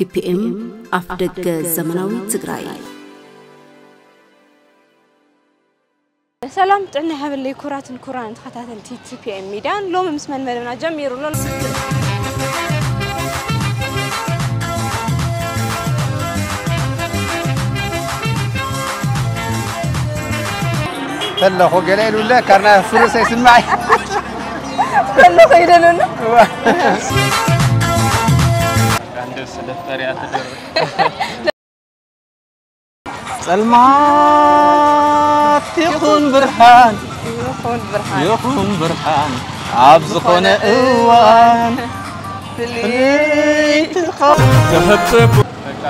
ቲፒኤም ኣፍ ደገ ዘመናዊ ትግራይ። ሰላም ጥዕና ሃበለይ ኩራትን ኩራን ተኸታተልቲ ቲፒኤም ሚድያን ሎሚ ምስ መን መደብና ጀሚሩ ኣሎ ገለ ኢሉለ ካርና ፍሩስ ኣይስማዕ ከሎ ከይደለና እንደስ ደፍተር እያ ትደርብ ጸልማት ይኹን ብርሃን ይኹን ብርሃን ይኹን ብርሃን ኣብ ዝኾነ እዋን ፍልይትኻ ዘህብብ በቃ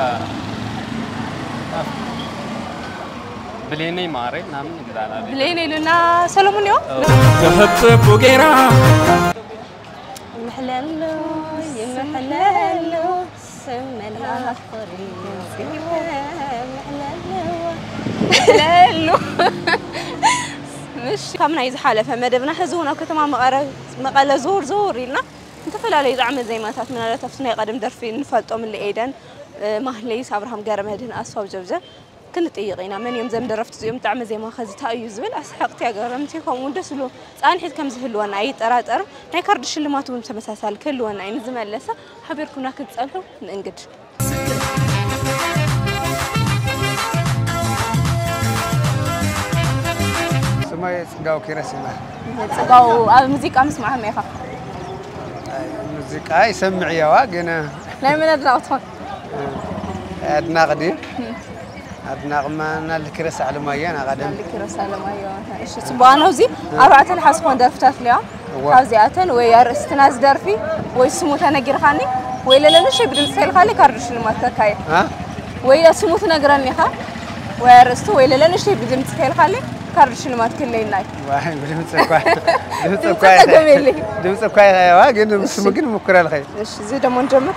ብሌነይ ማረ ምናምን ይላል ብሌን ኢሉና ሰሎሞን ዮ ዘህብብ ጌራ ይምሕለሎ ይምሕለሎ ስመናኽሪ ይምሕለሎ ምሽ ካብ ናይ ዝሓለፈ መደብና ሕዚ እውን ኣብ ከተማ መቐረ መቐለ ዞር ዞር ኢልና ዝተፈላለዩ ጣዕሚ ዜማታት ምናልባት ኣብቲ ናይ ቀደም ደርፊ ንፈልጦም እለ ኤደን ማህሌስ ኣብርሃም ገረመድህን ኣስፋው ጀብጀብ ክንጥይቕ ኢና መን እዮም ዘም ደረፍቲ እዚኦም ብጣዕሚ ዜማ ኸዚ እንታይ እዩ ዝብል ኣስሓቅቲ ኣገረምቲ ከምኡ እውን ደስ ዝብሉ ፃንሒት ከም ዝህልወና ኣይጠራጠርም ናይ ካርዲ ሽልማት እውን ተመሳሳሊ ክህልወና እዩ ንዝመለሰ ሓቢርኩምና ክትፀልሑ ንእንግድ ስሞይ ጽጋው ኪረስ ይባል ፅጋው ኣብ ሙዚቃ ምስማዕም ኢኻ ሙዚቃ ይሰምዕ እየዋ ግን ናይ መን ኣድናቂ ትኾን ኣድናቕ ድዩ ኣድናቕማና ልክረስ ኣለማያ ናቐደም ልክረስ ኣለማያ እሺ ፅቡቅ ነው እዚ ኣርባዕተ ዝሓዝኮን ደርፍታት ልያ ካብዚኣተን ወይ ኣርእስትና ዝደርፊ ወይ ስሙ ተነጊርካኒ ወይ ለለንሽ ብድምፂ ተልካሊ ካርዱ ሽልማት ተካየ ወይ ስሙ ትነግረኒ ኢኻ ወይ ኣርእስቱ ወይ ለለንሽ ብድምፂ ተልካሊ ካርድ ሽልማት ክለይናይ ድምፅ እኳ ድምፅ እኳ ግን ስሙ ግን ምኩረ እዚ ደሞ ንጀምር።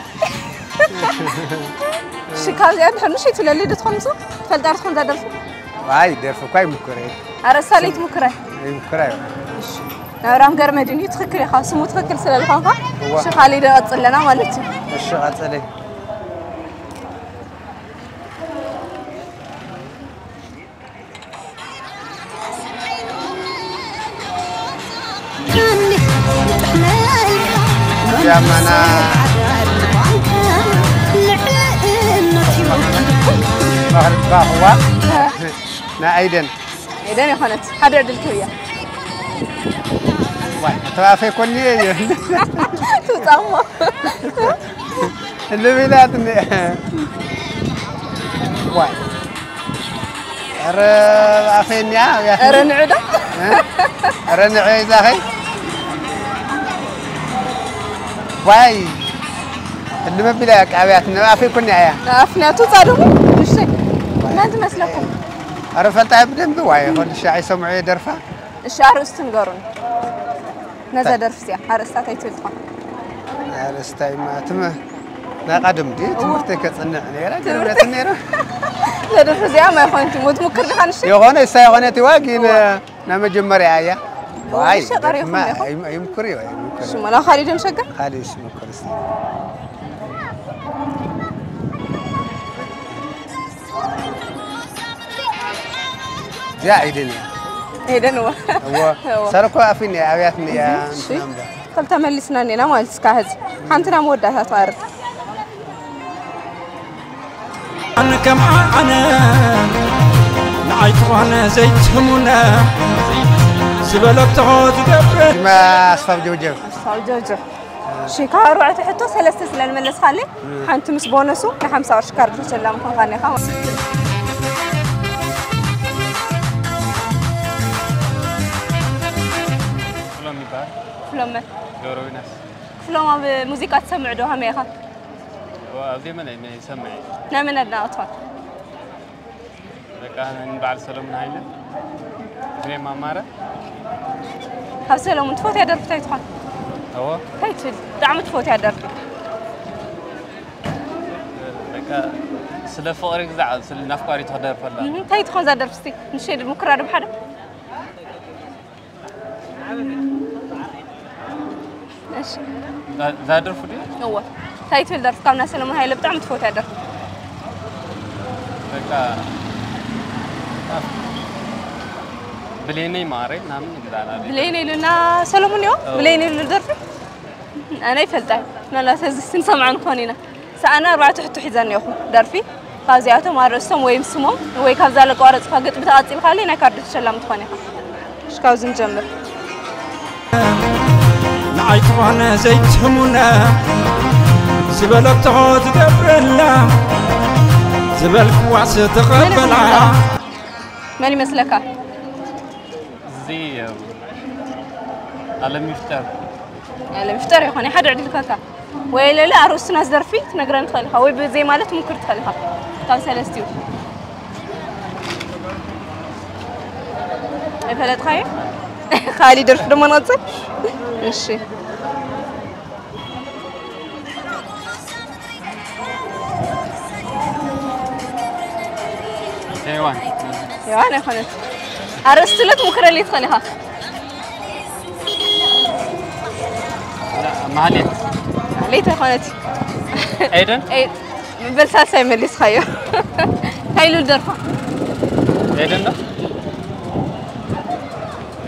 شكاوي أنا حنوشي تلالي دت خمسة؟ تفل دارت خمسة درس واي درس كاي مكره أرساليت مكره أي مكره نورام قر مدني تخكري خاص مو تخكر سلال خانقا شخالي دا أتصلنا مالتي الشو أتصلي يا منا واحد دفاع هو نا ايدن ايدن يا خنت حدر دلكويا واي ترافي كوني إيه تطمو اللي بيلات واي ر افين آه، يا ر نعده ر نعيد أخي. واي. اللي ما بلاك عبياتنا ما في كنا يا افنا تطلبوا መን ትመስለኩም ኧረ ፈልጣ ብደንቢ ዋይ ኮልሻ ኣይሰምዑ እየ ደርፋ እሺ ኣርእስቲ ንገሩኒ ነዛ ደርፊ እዚኣ ኣርእስታት ኣይትብል ትኾን ኣርስታይ ማትመ ናይ ቀደም ዲ ትምህርተይ ከፅንዕ ነራ ጀነብረት ነይረ ዘደርፊ እዚኣ ማ ይኮንቲ ሞ ትሙክር ዲኻ ንሽተይ የሆነ እሳ የሆነት ዋ ግን ናይ መጀመርያ እያ ዋይ እሺ፣ ቀሪኹም ደርፍማ ዲኹም? ኣይምኩር እዩ ኣይምኩር እሺ ሞላ ካሊእ ዶ ንሸገር ካሊእ እሺ ምኩር زائدني إذن إيه، هو هو. سرقة أفني أبياتني يا نعم. قلت تعمل سناني نعم أنا ما أسكاهز حنتنا مودة هتعرف عنك معانا نعيطوانا زي تهمنا زبالك تعود قبر ما أصحاب جوجو أصحاب جوجو شكار وعت حتى ثلاثة سلال ملس خالي. حنت مش بونسو. نحن مسار شكار جوجو لا مكان غني خلاص كفلومن قرويناس كفلوم بموسيقى تسمع دوها ميخا وأبدي من أين يسمع نعم من أدنى أطفال لك أنا نبع سلام هايلة في ما مارا. هاو سلام تفوت يا درب تايتخون هو تايت دعم تفوت يا درب. لك سلا فقرك زعل سلا نفقاري تهدر فلا. تايتخون زادر فستي نشيد مكرر بحدا Thank you. እሺ እዛ ደርፉ ድዩ እወ እንታይ ትብል ደርፊ ካብ ናይ ሰሎሙን ሃይለ ብጣዕሚ ትፈትያ ደርፊ በቃ ብሌነይ ማረ ምናምን ይግዛዕና ብለይን ኢሉና ሰሎሙን እዮ ብለይን ኢሉ ደርፊ ኣነ ይፈልጣ ምናልባት እዚ ስንሰምዖ ንኮን ኢና ሰኣና ኣርባዕተ ሕቱ ሒዘን እኒኹ ደርፊ ካብዚኣቶም ኣርእስቶም ወይ ስሞም ወይ ካብዛ ለቋረፅካ ግጥሚ ተቐፂልካለ ናይ ካርዲ ተሸላሚ ትኾን ኢኻ እሺ ካብዚ ንጀምር ንዓይ ዝኾነ ዘይትህሙና ዝበለክትኾ ዝገብረላ ዝበልክዋስ ተቐበላ መን ይመስለካ እዚ ኣለም ይፍጠር ያለ ምፍጠር ይኾነ ሓደ ዕድልከካ ወይ ለለ ኣርእስቱና ዝደርፊ ትነግረን ትኽእል ኢኻ ወይ ብዘይ ማለት ትምክር ትኽእል ኢኻ ካብ ሰለስቲኡ ኣይፈለጥካዮ ካሊእ ደርፊ ደሞ ንቕፅል እሺ يعني خلينا أرسلت مكرليت خليها لا ماليت ماليت يا خانتي أيضا؟ أي بلساسة ملي سخيو هاي له الدرفة أيضا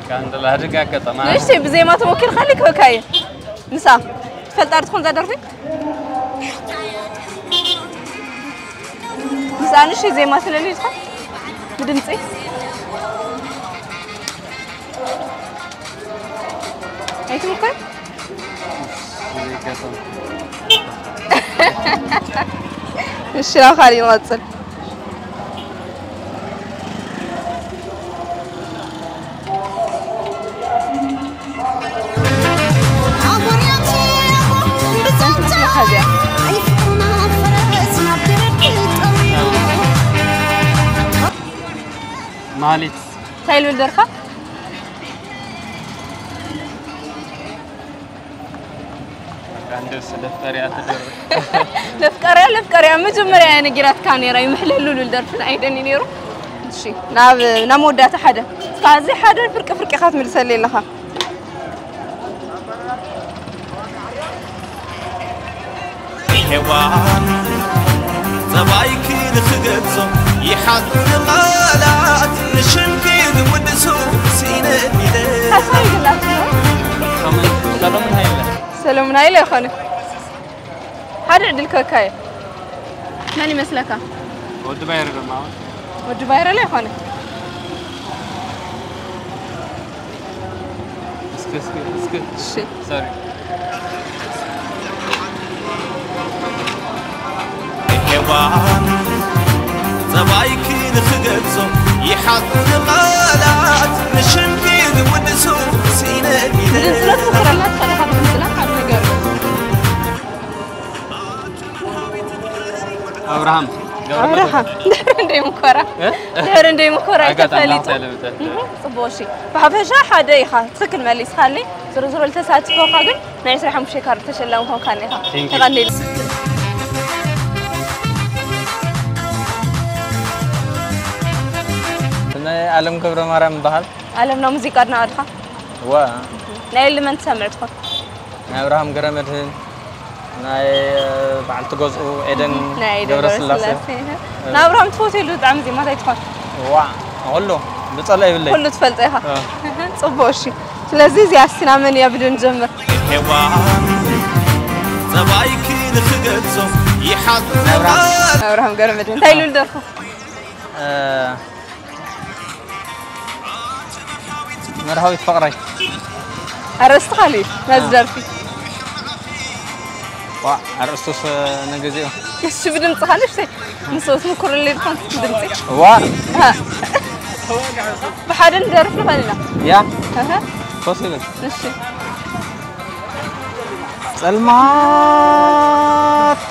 كان ده لهرجة كتنا ليش تبي؟ زي ما تبغى خليك هكاية نسا تفلت أرض خون زادرفي نسا نشي زي ما تلالي تخيل you didn't see? Anything you could? ان شاء الله خالي ማህሌት እንታይ ልብል ደርፋ በቃ እንደስ ደፍተሪያ ትደርፍ ለፍቀርያ ለፍቀርያ መጀመርያ ነጊራትካ ነራ ይምሕለሉ ልብል ደርፊ ኣይደኒ ነይሩ እሺ ናብ ናብ መወዳእታ ሓደ ካብዚ ሓደ ፍርቂ ፍርቂ ኢኻ ትምልሰሊ ኣለኻ ሔዋን ፀባይኪ ንክገጾ ይሓዝን سلام هايلة يا خانك حرر الكاكاية مالي مثلك ود بايرة معه ود بايرة ليه خانك اسكت اسكت اسكت سوري حيوان يحضر غالات مش مكيد ودسوق سينا أبراهام أبراهام دهر عندي مكورة دهر عندي مكورة يتفالي صبوشي بحبها شاحة دايخة تخكل مالي سخالي زرو زرو التساعد فوقا قل نعيش رحم شكار تشلا وهو كان يخا ናይ 25 ካርድ ተሸላሚ ኮንካኒ ኢኻ Thank you. ተቐኒል ናይ ዓለም ገብረ ማርያም በሃል ዓለምና ሙዚቃ ድናቐድካ ዋ ናይ ልመን ትሰምዕ ትኾን ናይ ኣብርሃም ገረ መድህን ናይ በዓልቲ ገዝኡ ኤደን ናይ ገብረ ስላሴ ናብርሃም ትፈትየሉ ብጣዕሚ ዜማ እንታይ ትኾን ዋ ኩሉ ብፀላ ይብለይ ኩሉ ትፈልጦ ኢኻ አ። ፅቡቅ እሺ ስለዚ እዚኣ እስቲ ናብ መን እያ ብድን ጀምር ሔዋን ፀባይኪ ንክገጾ ይሓዝን ቓላት ኣብርሃም مرحبا تفقري عرست ما آه. زدر في. وا عرستوس نجزيو كيف بدم تخالف سي نصوص مكر اللي بخمس بدمتي وا. ها. بحال في خلينا يا. ها توصل نشي. ظلمات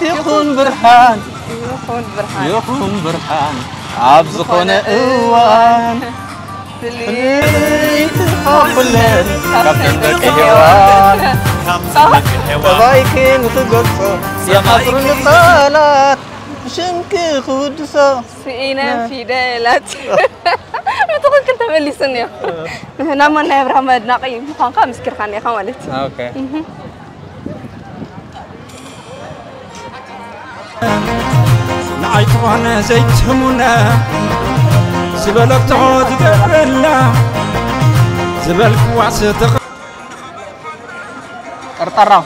يخون برهان. يخون برهان. يخون برهان. عبز قنا اوان حفلة حفلة حفلة الحيوان حفلة الحيوان رايكين تقصى يا حفر القالات شنك خدسة سئنا في دالات تقول كنت مليسني هنا ما نعبر هم ناقي مقام قام مسكر خاني خمالت أوكي نعيطونا زيتهمنا. زبالك تعود قبلنا زبالك كواس تق قرطرة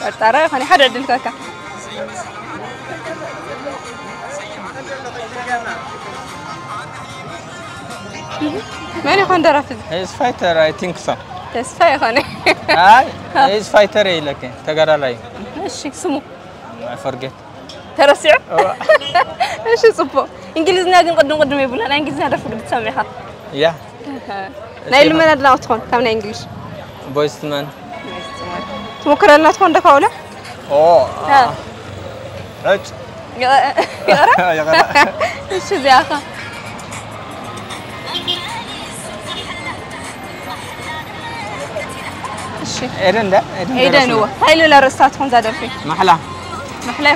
قرطرة أنا حد عدل كاكا ماني خون درافز هيز فايتر اي ثينك سو تسفاي خوني هاي هيز فايتر اي لكن تقرأ لاي ماشي سمو اي فورجيت ترسيع ماشي سمو እንግሊዝኛ ግን ቅድም ቅድም የብሉና ናይ እንግሊዝኛ ደርፊ ግን ትሰሚዕኻ ያ ናይ ልመና ኣድናቂ ትኾን ካብ ናይ እንግሊሽ ቦይስትመን ትሞክረልና ትኾን ዶ ካብኡላ ኦ ዕጭ ይቕረ ይቕረ እሺ እዚኣ ኸ እሺ ኤደን ዳ ኤደን እዎ ሃይሉ ለርእስታ ትኾን እዛ ደርፊ ማሕላ ማሕላ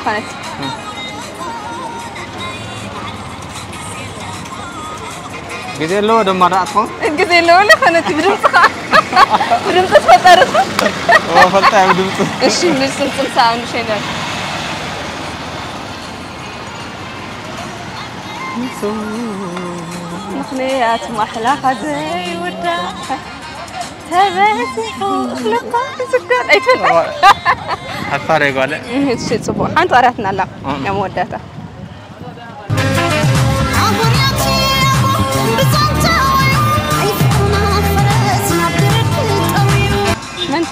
ግዜ ኣለዎ ደማ ዳእትኾን ግዜ ኣለወለ ኾነት ብድምፅኻ ብድምፂ ትፈጠርት ፈልጣ ብድምፂ እሺ ንፅምፅም ሰኣ ንሸይ ንበል ምክንያት ማሕላኻ ዘይውዳእ ተበፂሑ እኽልካ ዝስገር ኣይትፈልጣ ሓፋር ይጓለ እሺ ፅቡቅ ሓንቲ ቀሪያትና ኣላ ያ መወዳእታ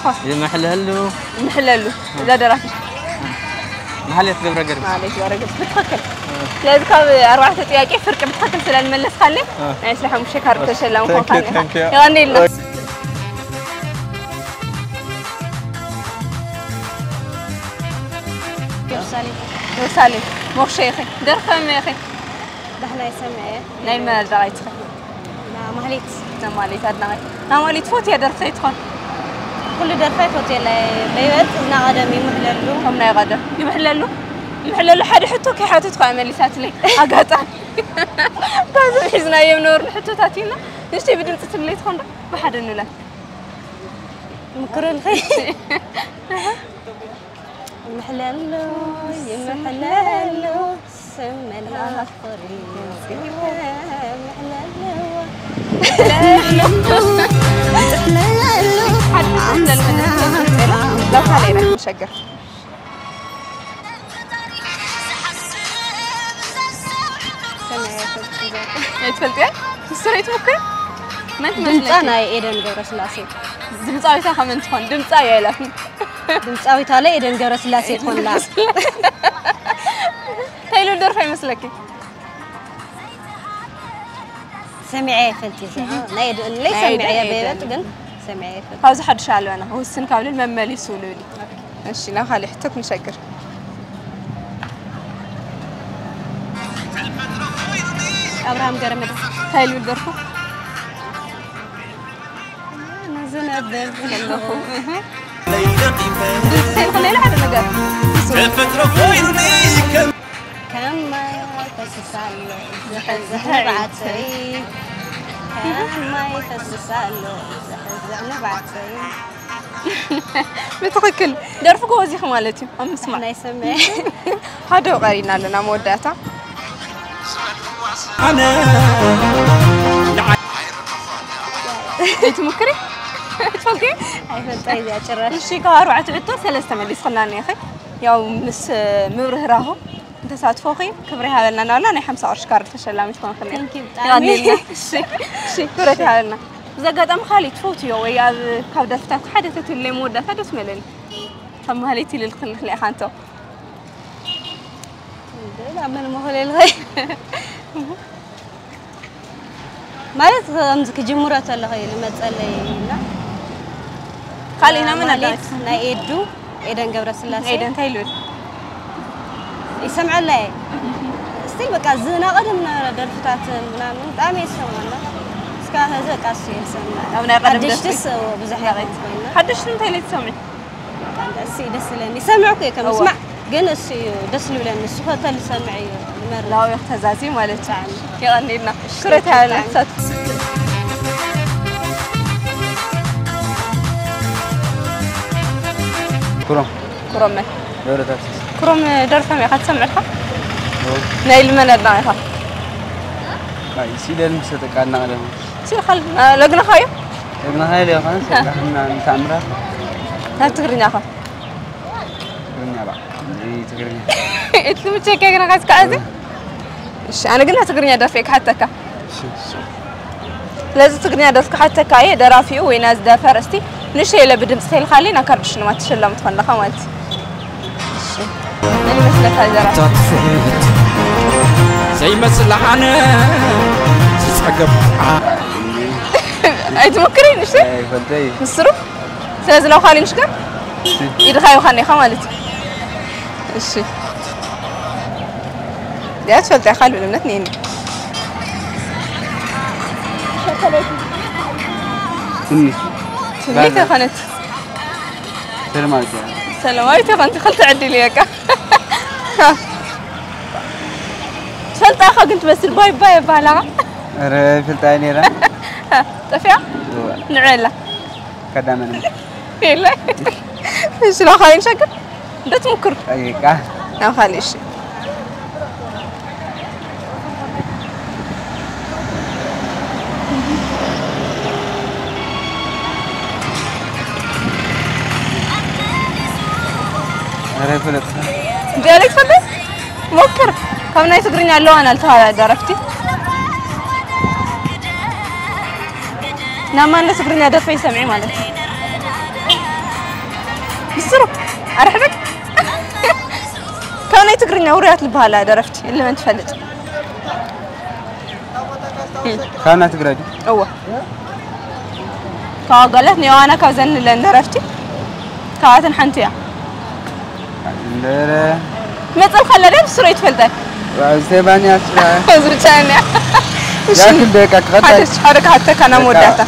መን ትኾን ይምሕልህሉ ንሕለሉ እዛ ደራፊ ማሕሌት ገብረ ገርቢ ማለት ወረገ ብትክክል ስለዚ ካብ ኣርባዕተ ጥያቄ ፍርቂ ብትክክል ስለዝመለስካለ ናይ 25 ካርድ ተሸላሚ Thank you, ኮንካ thank you. ይቐኒ ኢልና ኢየሩሳሌም ሞክሸ ኢኺ ደርፈ መ ኢኺ ባህና ይሰምዐ ናይ መን ኣድናቂት ኢኺ ማህሌት ናማሌት كل درفات وتيلا بيوت هنا غدا يمحللو كمنا غدا. يمحللو محللو حد حتو كي حاتت قائمة اللي ساتلي أقاطع. بازم حزنا يمنور حتو تاتينا نشتي بدون تتلي تخون بحد نلا مكر الخير. يمحللو يمحللو سم الآخر يمحللو محللو. ስምና ፍሪ لو علينا مشقر تفلتي استريت ممكن ما انت ድምፃ مسلك ናይ ኤደን ገብረስላሴ ድምፃዊታ ከመን ትኾን ድምፃ የላፍ ድምፃዊታ ላይ ኤደን ገብረስላሴ ትኾንላ ታይሉ ደርፋ ይመስለኪ ሰሚዐ ይፈልጥ እዛ ናይ ኤደን ለይ ናይ ሰሚዐ ኤደን معايا عاوزه حد شعلو أنا. هو السن كامل الممالي سولولي ماشي ناو حالي حتى نشكر إبراهيم قرمد هايلو الدرفو ማይ ፈስሳሎ ዝሕዝዕ ንባዓተይ ብትክክል ደርፊ ጎበዚኹ ማለት እዩ ኣብ ምስማዕ ናይ ሰምዐ ሓደ ቀሪና ኣለና መወዳእታ ኣነ ኣይትምክሪ ትፈልኪ ኣይፈልጣይ እዚኣ ጭራሽ እሺ ካብ ኣርባዕተ ዕቶ ሰለስተ መሊስክና እኒአኸ ያው ምስ ምብርህራሁ እንተሳትፎ ኺ ክብሪ ይሃበልና ናብላ ናይ 50 ቅርሺ ካርድ ተሸላሚት ኮንክኒ Thank you ብጣዕሚ። እሺ ክብረት ይሃበልና እዚ ኣጋጣሚ ካሊእ ትፈትዮ ወይ ኣብ ካብ ደርፍታት ሓደ ተትለይ መወዳእታ ደስ መለኒ ካብ ማህሌት ኢልል ክልክ ኢኻ እንቶ ምን መክለል ኸይ ማለት ከምዚ ክጅምሮ ተለኸ እዩ ንመፀለይ እና ካሊእ ና ምን ማለት ኣዳት ናይ ኤዱ ኤደን ገብረስላሴ ኤደን እንታይ ልብል ይሰምዐላ እየ ስቲል በቃ ዝናቐደም ነበረ ደርፍታትን ምናምን ብጣዕሚ እየ ዝሰምዐላ እስካብ ሕዚ በቃ እሱ እየ ዝሰምዕ ኣብ ናይ ቀደም ደርፊ ሓድሽትስ ብዙሕ ይቐይት ኮይና ሓድሽቲ እንታይ ላይ ትሰምዒ እሱ እዩ ደስ ይብለኒ ሰሚዑ እየ ከም ምስማዕ ግን እሱ እዩ ደስ ዝብለኒ እሱ ከተል ዝሰምዕ እዩ ዝመርፅ ላዊ ተዛዚ ማለት ይቐኒልና ሽረት ያለሳት ኩሮም ኩሮም መን ደብረታት ኩሮም ደርፎም ኢኻ ትሰምዕልካ ናይ ልመን ኣድና ኢኻ ሲደል ምስ ተጠቃልና ቀደም ሲልካ ለግነኻዮ እግና سيخل آه، لقنا خايو لقنا خايو ليو خان آه. سيخلنا نتعمرا ها تقرني أخو تقرني أبا. تقرني إتلو متشيك أنا خايس آه. كأزي أنا قلنا تقرني أدافيك حتى كا. لازم تقرني أدافك حتى كا. إيه درافيو ويناز دافرستي نشي إلا بدم سخيل خالي نكردش نما تشلم تخلنا خمات زي ما سلحنا تتحقب ኣይትሞክሪን ንእሽተይ ይፈልጠይ ምስሩ ስለዚ ለው ካሊ ንሽገር ኢድኻ ይውኻኒ ኢኻ ማለት እዩ እሺ ያ ትፈልጣ ኢኻ ልብል እምነት እኒአኒ ትንሽ ትብሊት ይኾነት ሰለማዊት ሰላማዊት ኢኻ እንቲ ክልተ ዕድል እየካ ትፈልጣ ኢኻ ግን ትመስል ባይ ባይ ኣባህላ ረ ይፈልጣይ ነራ ها طافيه نعم. نعيلة. كدام أنا لا مش لا خلينا نشكر دا تمكر أي كاه لا خليش دارك نعم. نعم. فلت مكر. كم نايت تقرين على لو أنا التهاي عرفتي؟ نعمان لسه فرنا في سمعي مالك بالسرب أرحبك كوني تقرنا وريات البهالة درفت اللي ما تفلت. إيه. كانها تقرأ دي. أوه. كان كاغلتني أنا كوزن اللي درفتي كاتن حنتيا. لا مثل خلنا بسرعة يتفلتك زيبانيا زرتانيا لكن بيك أكغتك حركة حتى كان موداتك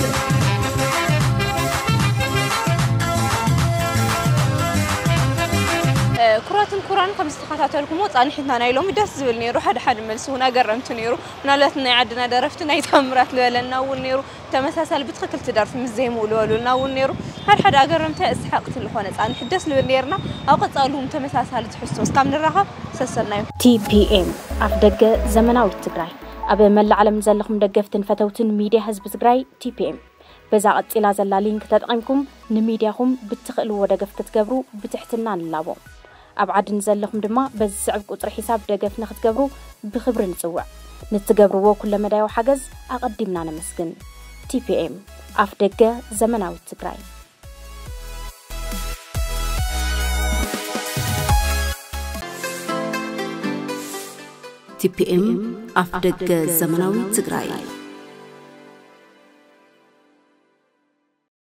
ሪጥካ ያው እንዴት ነው ተሳትፎካ ኩራትን ኩራን ከም ዝተኸታተልኩሞ ፃኒሒትና ናይ ሎሚ ደስ ዝብል ነይሩ ሓደ ሓደ መልሲ እውን ኣገረምቲ ነይሩ ምናልባት ናይ ዓድና ደረፍቲ ናይ ታምራት ዝበለና እውን ነይሩ ተመሳሳሊ ብትክክል ትደርፊ ምስ ዘይምኡ ዝበሉልና እውን ነይሩ ሓደ ሓደ ኣገረምቲ እስሓቅቲ ዝኾነ ፃኒሒ ደስ ዝብል ነርና ኣብ ቀፃሉ እውን ተመሳሳሊ ትሕዝቶ እስካብ ንራኸብ ሰሰናዮ ቲፒኤም ኣፍ ደገ ዘመናዊት ትግራይ ኣብ መላእ ዓለም ዘለኹም ደገፍትን ፈተውትን ሚድያ ህዝቢ ትግራይ ቲፒኤም በዛ ቀፂላ ዘላ ሊንክ ተጠቒምኩም ንሚድያኹም ብትኽእልዎ ደገፍ ክትገብሩ ብትሕትና ንላቦ ኣብ ዓድን ዘለኹም ድማ በዚ ስዕብ ቁፅሪ ሒሳብ ደገፍ ንክትገብሩ ብክብሪ ንፅውዕ ንትገብርዎ ኩለ መዳያዊ ሓገዝ ኣቐዲምና ነመስግን ቲፒኤም ኣፍ ደገ ዘመናዊት ትግራይ ቲፒኤም ኣፍ ደገ ዘመናዊ ትግራይ